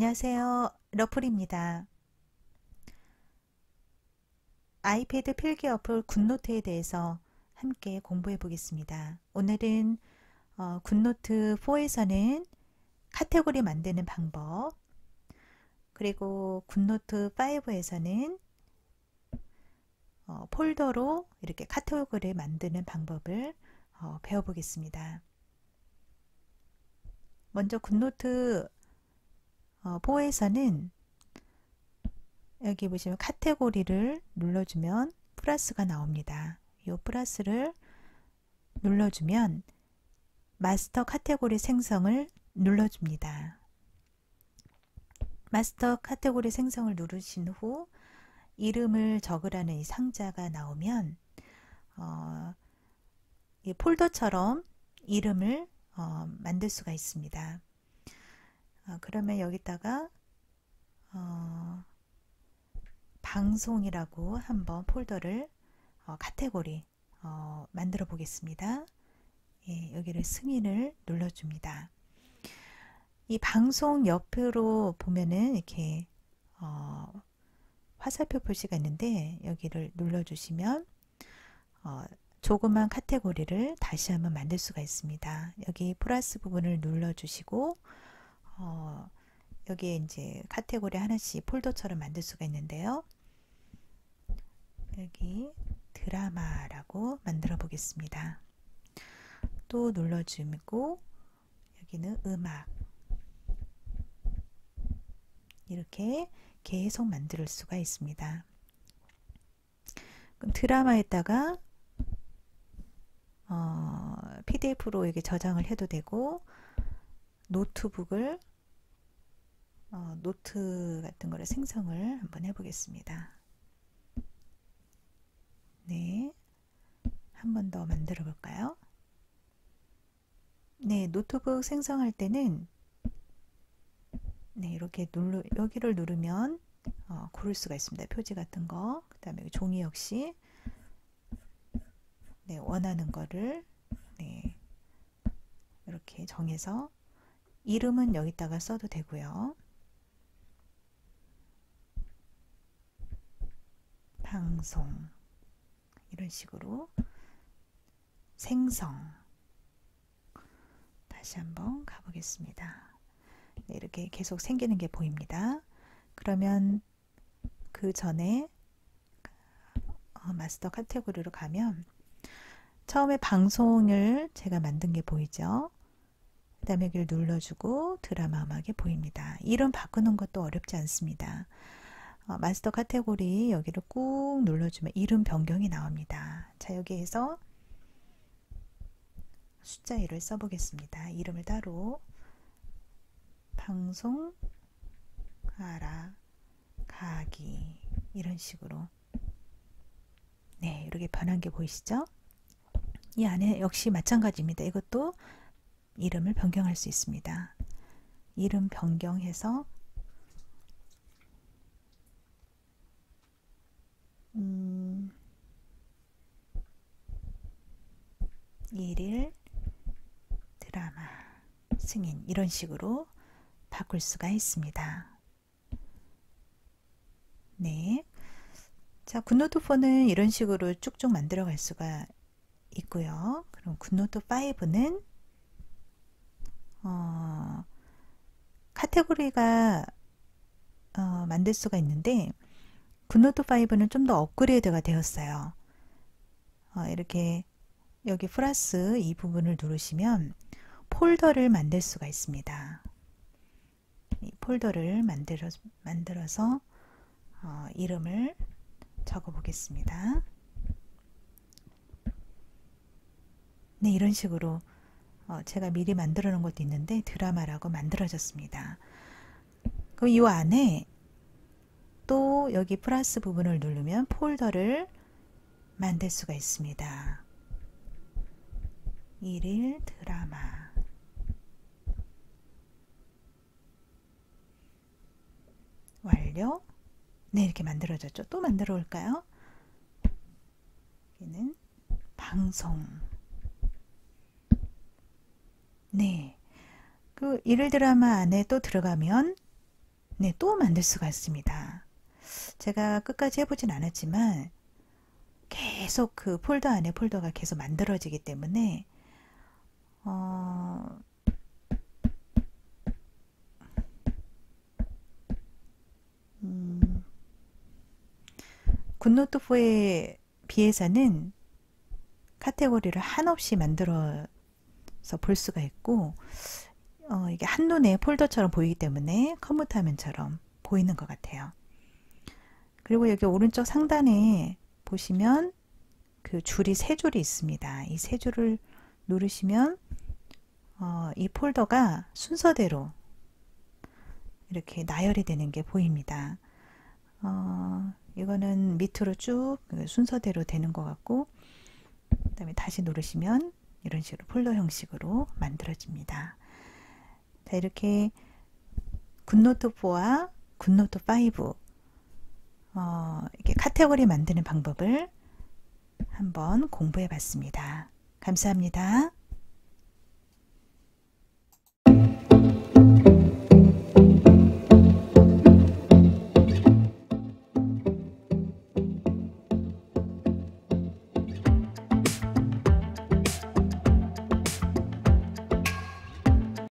안녕하세요. 러플입니다. 아이패드 필기 어플 굿노트에 대해서 함께 공부해 보겠습니다. 오늘은 어, 굿노트 4에서는 카테고리 만드는 방법 그리고 굿노트 5에서는 어, 폴더로 이렇게 카테고리를 만드는 방법을 어, 배워보겠습니다. 먼저 굿노트 어, 4에서는 여기 보시면 카테고리를 눌러주면 플러스가 나옵니다. 이 플러스를 눌러주면 마스터 카테고리 생성을 눌러줍니다. 마스터 카테고리 생성을 누르신 후 이름을 적으라는 이 상자가 나오면 어, 이 폴더처럼 이름을 어, 만들 수가 있습니다. 어, 그러면 여기다가 어, 방송이라고 한번 폴더를 어, 카테고리 어, 만들어 보겠습니다. 예, 여기를 승인을 눌러줍니다. 이 방송 옆으로 보면은 이렇게 어, 화살표 표시가 있는데 여기를 눌러주시면 어, 조그만 카테고리를 다시 한번 만들 수가 있습니다. 여기 플러스 부분을 눌러주시고 어, 여기에 이제 카테고리 하나씩 폴더처럼 만들 수가 있는데요. 여기 드라마라고 만들어 보겠습니다. 또 눌러주고 여기는 음악 이렇게 계속 만들 수가 있습니다. 그럼 드라마에다가 어, PDF로 이게 저장을 해도 되고 노트북을 어, 노트 같은 거를 생성을 한번 해보겠습니다. 네, 한 번 더 만들어 볼까요? 네, 노트북 생성할 때는 네, 이렇게 눌러 여기를 누르면 어, 고를 수가 있습니다. 표지 같은 거. 그 다음에 종이 역시 네, 원하는 거를 네, 이렇게 정해서 이름은 여기다가 써도 되고요. 방송 이런 식으로 생성 다시 한번 가보겠습니다. 네, 이렇게 계속 생기는 게 보입니다. 그러면 그 전에 어, 마스터 카테고리로 가면 처음에 방송을 제가 만든 게 보이죠. 그 다음에 여기를 눌러주고 드라마 음악이 보입니다. 이름 바꾸는 것도 어렵지 않습니다. 어, 마스터 카테고리 여기를 꾹 눌러주면 이름 변경이 나옵니다. 자 여기에서 숫자 1을 써보겠습니다. 이름을 따로 방송 알아 가기 이런 식으로 네 이렇게 변한 게 보이시죠? 이 안에 역시 마찬가지입니다. 이것도 이름을 변경할 수 있습니다. 이름 변경해서 음, 일일 드라마 승인 이런 식으로 바꿀 수가 있습니다. 네. 자, 굿노트 4는 이런 식으로 쭉쭉 만들어 갈 수가 있고요. 그럼 굿노트 5는 어, 카테고리가 어, 만들 수가 있는데 굿노트 5는 좀 더 업그레이드가 되었어요. 어, 이렇게 여기 플러스 이 부분을 누르시면 폴더를 만들 수가 있습니다. 이 폴더를 만들어, 만들어서 어, 이름을 적어 보겠습니다. 네, 이런 식으로 어, 제가 미리 만들어 놓은 것도 있는데 드라마라고 만들어졌습니다. 그럼 이 안에 또 여기 플러스 부분을 누르면 폴더를 만들 수가 있습니다. 일일 드라마 완료 네 이렇게 만들어졌죠. 또 만들어 올까요? 여기는 방송 네. 그 일일 드라마 안에 또 들어가면 네, 또 만들 수가 있습니다. 제가 끝까지 해보진 않았지만 계속 그 폴더 안에 폴더가 계속 만들어지기 때문에 어, 음, 굿노트4에 비해서는 카테고리를 한없이 만들어서 볼 수가 있고 어, 이게 한눈에 폴더처럼 보이기 때문에 컴퓨터 화면처럼 보이는 것 같아요. 그리고 여기 오른쪽 상단에 보시면 그 줄이 세 줄이 있습니다. 이 세 줄을 누르시면 어, 이 폴더가 순서대로 이렇게 나열이 되는 게 보입니다. 어, 이거는 밑으로 쭉 순서대로 되는 것 같고 그 다음에 다시 누르시면 이런 식으로 폴더 형식으로 만들어집니다. 자, 이렇게 굿노트 4와 굿노트 5 어, 이렇게 카테고리 만드는 방법을 한번 공부해 봤습니다. 감사합니다.